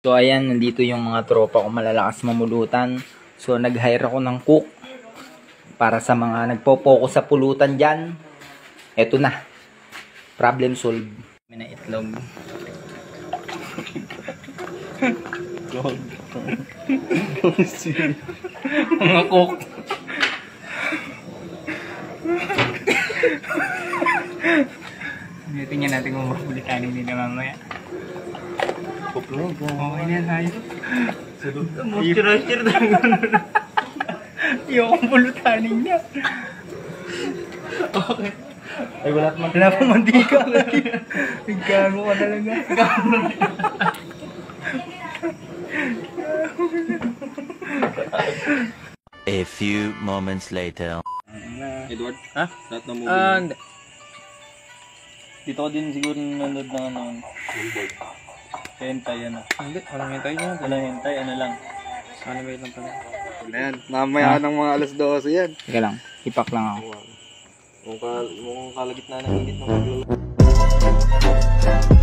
So ayan, nandito yung mga tropa ko malalakas mamulutan. So nag-hire ako ng cook para sa mga nagpo-focus sa pulutan dyan. Eto na. Problem solved. May na itlog. mga cook. Tingnan natin kung mapulitanin nila mamaya. Okay na tayo. Moisturizer na. Yung akong pulutanin niya. Okay. Ay, wala naman. Wala pa mantika. Nagkago ka talaga. A few moments later. Edward? Ha? Lahat ng movie. Ah, hindi. Dito ko din siguro nanonood ng ano. Hentai, ano. Hindi, walang hintay niya. Walang hentai, ano lang. Anime lang pala. Ayan, mamaya ng mga alas 12 yan. Teka lang, ipak lang ako. Mukhang, kal mukhang kalagitnaan ng init ng